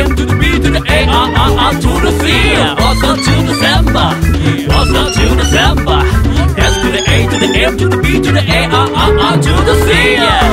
M to the B to the A R R R to the C. What's up to December? What's up to December? S to the A to the M to the B to the A R R R to the C.